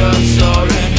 I'm sorry.